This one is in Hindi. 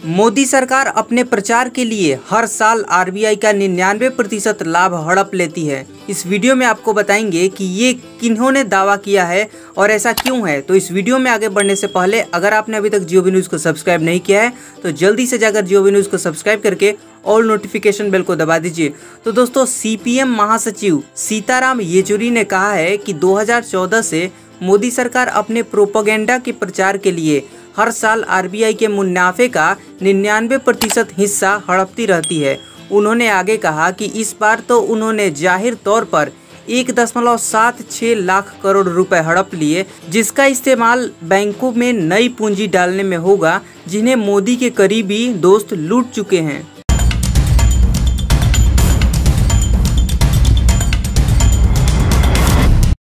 मोदी सरकार अपने प्रचार के लिए हर साल आरबीआई का निन्यानवे प्रतिशत लाभ हड़प लेती है। इस वीडियो में आपको बताएँगे कि ये किन्होंने दावा किया है और ऐसा क्यों है। तो इस वीडियो में आगे बढ़ने से पहले, अगर आपने अभी तक जियो न्यूज़ को सब्सक्राइब नहीं किया है तो जल्दी से जाकर जियो न्यूज़ को सब्सक्राइब करके ऑल नोटिफिकेशन बेल को दबा दीजिए। तो दोस्तों सीपीएम महासचिव सीताराम येचुरी ने कहा है कि 2014 से मोदी सरकार अपने प्रोपोगेंडा के प्रचार के लिए हर साल आरबीआई के मुनाफे का निन्यानवे प्रतिशत हिस्सा हड़पती रहती है। उन्होंने आगे कहा कि इस बार तो उन्होंने ज़ाहिर तौर पर एक दशमलव सात छः लाख करोड़ रुपए हड़प लिए, जिसका इस्तेमाल बैंकों में नई पूंजी डालने में होगा, जिन्हें मोदी के करीबी दोस्त लूट चुके हैं।